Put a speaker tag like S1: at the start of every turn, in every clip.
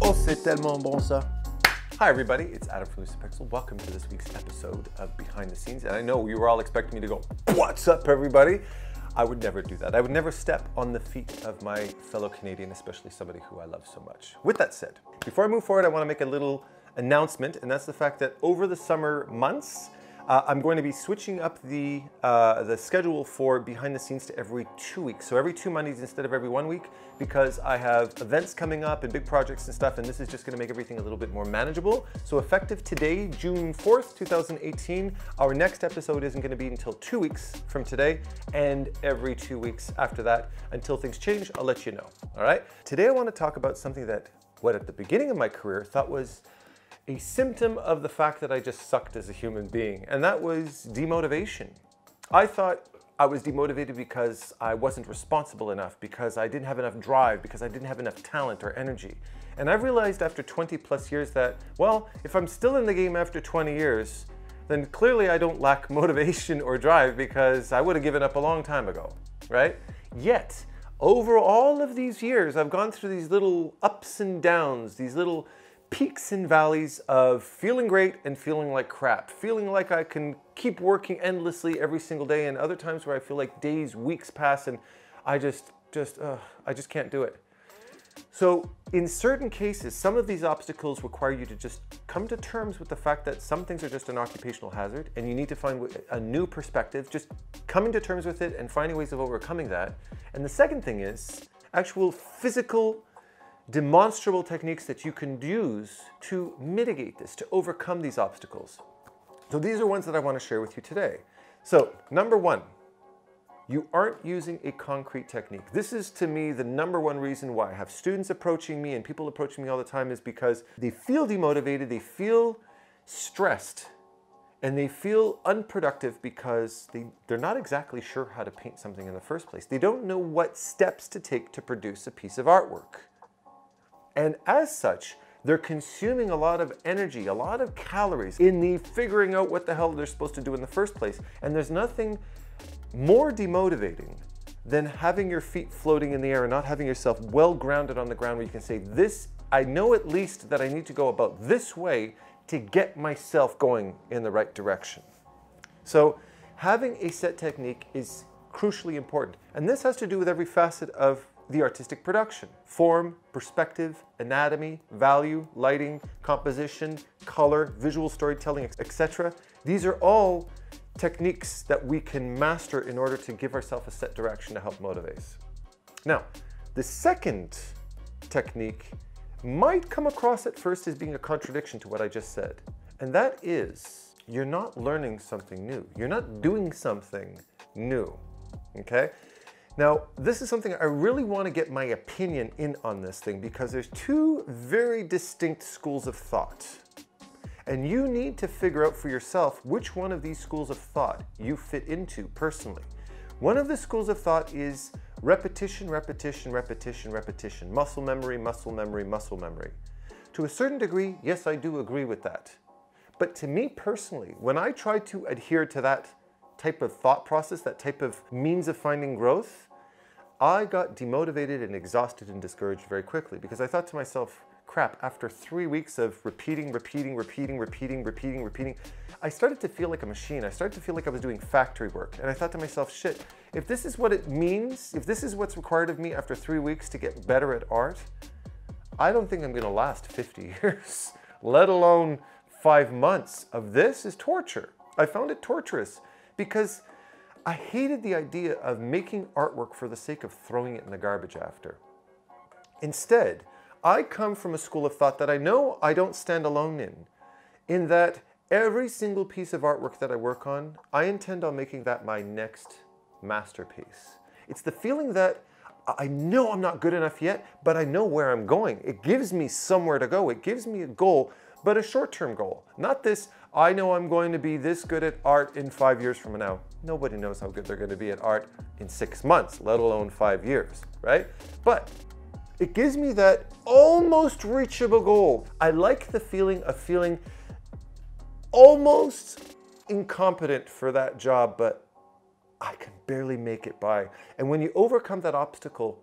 S1: Oh, c'est tellement bon ça.
S2: Hi, everybody. It's Adam from LucidPixul. Welcome to this week's episode of Behind the Scenes. And I know you were all expecting me to go, What's up, everybody? I would never do that. I would never step on the feet of my fellow Canadian, especially somebody who I love so much. With that said, before I move forward, I want to make a little announcement, and that's the fact that over the summer months, uh, I'm going to be switching up the uh, the schedule for behind the scenes to every two weeks. So every two Mondays instead of every one week, because I have events coming up and big projects and stuff, and this is just going to make everything a little bit more manageable. So effective today, June 4th, 2018, our next episode isn't going to be until two weeks from today, and every two weeks after that, until things change, I'll let you know. All right. Today I want to talk about something that what at the beginning of my career thought was a symptom of the fact that I just sucked as a human being, and that was demotivation. I thought I was demotivated because I wasn't responsible enough, because I didn't have enough drive, because I didn't have enough talent or energy. And I've realized after 20 plus years that, well, if I'm still in the game after 20 years, then clearly I don't lack motivation or drive because I would have given up a long time ago, right? Yet, over all of these years, I've gone through these little ups and downs, these little peaks and valleys of feeling great and feeling like crap, feeling like I can keep working endlessly every single day, and other times where I feel like days, weeks pass, and I just, just, uh, I just can't do it. So, in certain cases, some of these obstacles require you to just come to terms with the fact that some things are just an occupational hazard and you need to find a new perspective, just coming to terms with it and finding ways of overcoming that. And the second thing is actual physical demonstrable techniques that you can use to mitigate this, to overcome these obstacles. So these are ones that I want to share with you today. So number one, you aren't using a concrete technique. This is to me the number one reason why I have students approaching me and people approaching me all the time is because they feel demotivated, they feel stressed, and they feel unproductive because they, they're not exactly sure how to paint something in the first place. They don't know what steps to take to produce a piece of artwork. And as such, they're consuming a lot of energy, a lot of calories in the figuring out what the hell they're supposed to do in the first place. And there's nothing more demotivating than having your feet floating in the air and not having yourself well grounded on the ground where you can say, This, I know at least that I need to go about this way to get myself going in the right direction. So, having a set technique is crucially important. And this has to do with every facet of the artistic production. Form, perspective, anatomy, value, lighting, composition, color, visual storytelling, etc. These are all techniques that we can master in order to give ourselves a set direction to help motivate. Now, the second technique might come across at first as being a contradiction to what I just said. And that is, you're not learning something new. You're not doing something new, okay? Now, this is something I really want to get my opinion in on this thing because there's two very distinct schools of thought. And you need to figure out for yourself which one of these schools of thought you fit into personally. One of the schools of thought is repetition, repetition, repetition, repetition, muscle memory, muscle memory, muscle memory. To a certain degree, yes, I do agree with that. But to me personally, when I try to adhere to that type of thought process, that type of means of finding growth, I got demotivated and exhausted and discouraged very quickly because I thought to myself, crap, after three weeks of repeating, repeating, repeating, repeating, repeating, repeating, I started to feel like a machine. I started to feel like I was doing factory work. And I thought to myself, shit, if this is what it means, if this is what's required of me after three weeks to get better at art, I don't think I'm gonna last 50 years, let alone five months of this is torture. I found it torturous because I hated the idea of making artwork for the sake of throwing it in the garbage after. Instead, I come from a school of thought that I know I don't stand alone in, in that every single piece of artwork that I work on, I intend on making that my next masterpiece. It's the feeling that I know I'm not good enough yet, but I know where I'm going. It gives me somewhere to go. It gives me a goal, but a short term goal. Not this, I know I'm going to be this good at art in five years from now. Nobody knows how good they're going to be at art in six months, let alone five years, right? But it gives me that almost reachable goal. I like the feeling of feeling almost incompetent for that job, but I can barely make it by. And when you overcome that obstacle,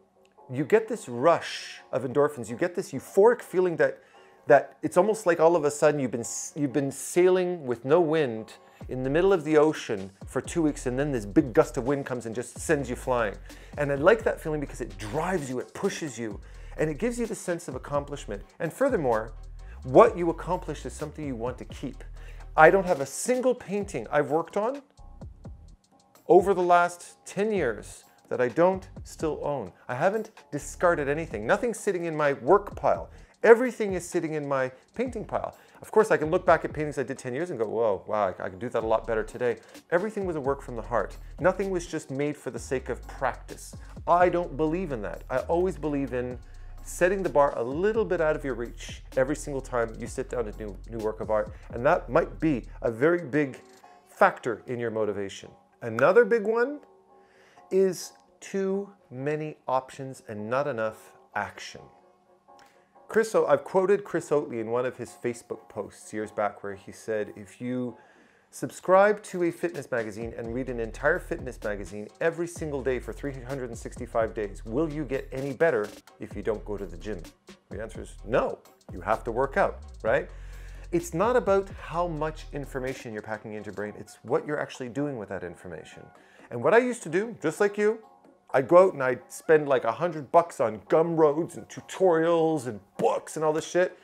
S2: you get this rush of endorphins. You get this euphoric feeling that that it's almost like all of a sudden you've been you've been sailing with no wind in the middle of the ocean for two weeks and then this big gust of wind comes and just sends you flying. And I like that feeling because it drives you, it pushes you, and it gives you the sense of accomplishment. And furthermore, what you accomplish is something you want to keep. I don't have a single painting I've worked on over the last 10 years that I don't still own. I haven't discarded anything. Nothing's sitting in my work pile. Everything is sitting in my painting pile. Of course, I can look back at paintings I did 10 years and go, whoa, wow, I can do that a lot better today. Everything was a work from the heart. Nothing was just made for the sake of practice. I don't believe in that. I always believe in setting the bar a little bit out of your reach every single time you sit down to new, new work of art. And that might be a very big factor in your motivation. Another big one is too many options and not enough action. Chris, o- I've quoted Chris Oatley in one of his Facebook posts years back where he said, if you subscribe to a fitness magazine and read an entire fitness magazine every single day for 365 days, will you get any better if you don't go to the gym? The answer is no. You have to work out, right? It's not about how much information you're packing into your brain, it's what you're actually doing with that information. And what I used to do, just like you, I'd go out and I'd spend like a hundred bucks on Gumroads and tutorials and books and all this shit.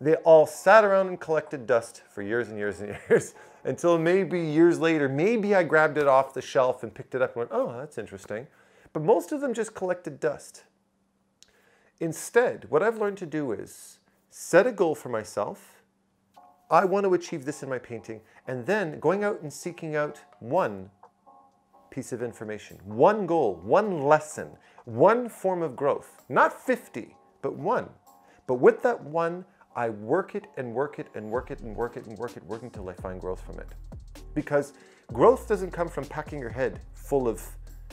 S2: They all sat around and collected dust for years and years and years until maybe years later, maybe I grabbed it off the shelf and picked it up and went, oh, that's interesting. But most of them just collected dust. Instead, what I've learned to do is set a goal for myself. I want to achieve this in my painting, and then going out and seeking out one piece of information, one goal, one lesson, one form of growth. Not 50, but one. But with that one, I work it and work it and work it and work it and work it, work until I find growth from it. Because growth doesn't come from packing your head full of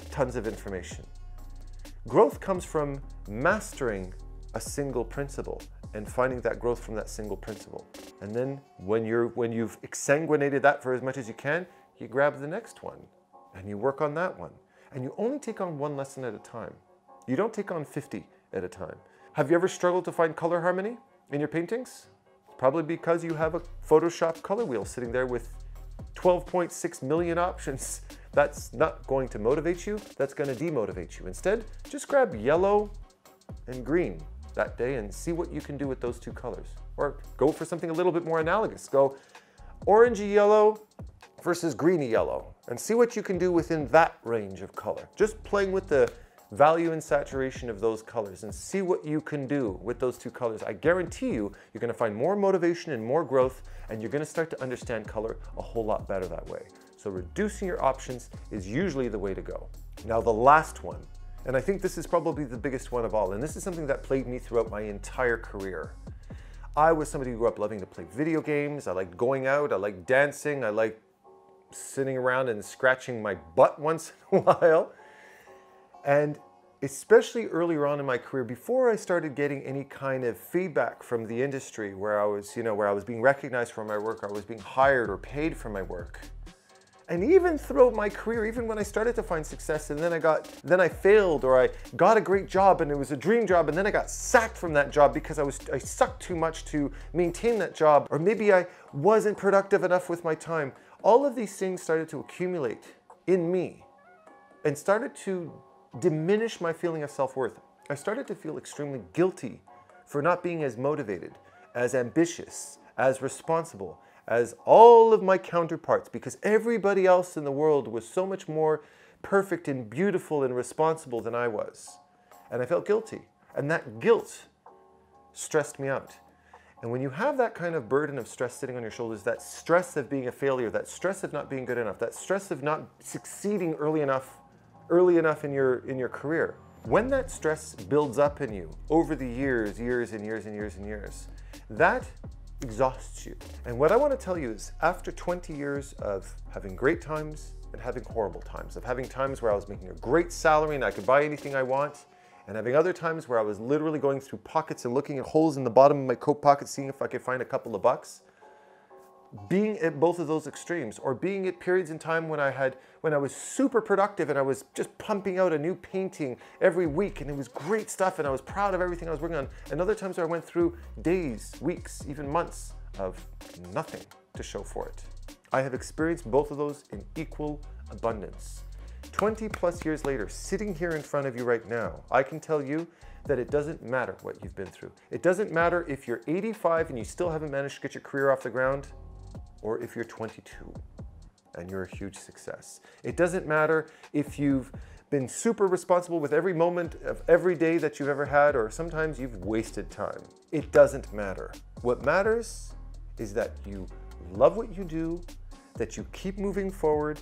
S2: tons of information. Growth comes from mastering a single principle and finding that growth from that single principle. And then when you're when you've exsanguinated that for as much as you can, you grab the next one and you work on that one. And you only take on one lesson at a time. You don't take on 50 at a time. Have you ever struggled to find color harmony in your paintings? Probably because you have a Photoshop color wheel sitting there with 12.6 million options. That's not going to motivate you, that's going to demotivate you. Instead, just grab yellow and green that day and see what you can do with those two colors. Or go for something a little bit more analogous. Go orangey yellow versus greeny yellow and see what you can do within that range of color. Just playing with the value and saturation of those colors and see what you can do with those two colors. I guarantee you, you're gonna find more motivation and more growth and you're gonna start to understand color a whole lot better that way. So reducing your options is usually the way to go. Now the last one, and I think this is probably the biggest one of all, and this is something that plagued me throughout my entire career. I was somebody who grew up loving to play video games. I liked going out. I liked dancing. I liked sitting around and scratching my butt once in a while. And especially earlier on in my career, before I started getting any kind of feedback from the industry where I was, you know, where I was being recognized for my work, or I was being hired or paid for my work. And even throughout my career, even when I started to find success and then I got, then I failed or I got a great job and it was a dream job and then I got sacked from that job because I was, I sucked too much to maintain that job or maybe I wasn't productive enough with my time. All of these things started to accumulate in me and started to diminish my feeling of self-worth. I started to feel extremely guilty for not being as motivated, as ambitious, as responsible, as all of my counterparts because everybody else in the world was so much more perfect and beautiful and responsible than I was. And I felt guilty. And that guilt stressed me out. And when you have that kind of burden of stress sitting on your shoulders, that stress of being a failure, that stress of not being good enough, that stress of not succeeding early enough, early enough in your in your career, when that stress builds up in you over the years, years and years and years and years, that exhausts you. And what I want to tell you is after 20 years of having great times and having horrible times, of having times where I was making a great salary and I could buy anything I want, and having other times where I was literally going through pockets and looking at holes in the bottom of my coat pocket, seeing if I could find a couple of bucks, being at both of those extremes or being at periods in time when I had when I was super productive and I was just pumping out a new painting every week and it was great stuff and I was proud of everything I was working on. And other times where I went through days, weeks, even months of nothing to show for it. I have experienced both of those in equal abundance. 20 plus years later, sitting here in front of you right now, I can tell you that it doesn't matter what you've been through. It doesn't matter if you're 85 and you still haven't managed to get your career off the ground, or if you're 22 and you're a huge success. It doesn't matter if you've been super responsible with every moment of every day that you've ever had, or sometimes you've wasted time. It doesn't matter. What matters is that you love what you do, that you keep moving forward,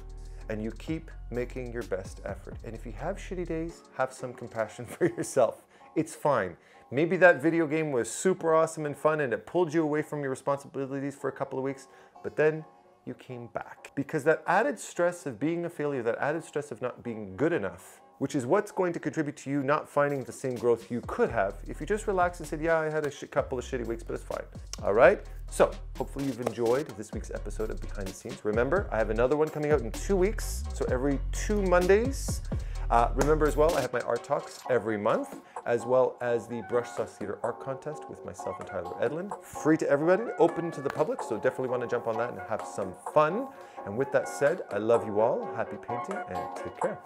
S2: and you keep making your best effort. And if you have shitty days, have some compassion for yourself. It's fine. Maybe that video game was super awesome and fun and it pulled you away from your responsibilities for a couple of weeks, but then you came back. Because that added stress of being a failure, that added stress of not being good enough, which is what's going to contribute to you not finding the same growth you could have if you just relaxed and said, yeah, I had a couple of shitty weeks, but it's fine. All right? So, hopefully you've enjoyed this week's episode of Behind the Scenes. Remember, I have another one coming out in two weeks. So, every two Mondays. Uh, remember as well, I have my art talks every month, as well as the Brush Sauce Theater Art Contest with myself and Tyler Edlin. Free to everybody, open to the public, so definitely want to jump on that and have some fun. And with that said, I love you all, happy painting, and take care.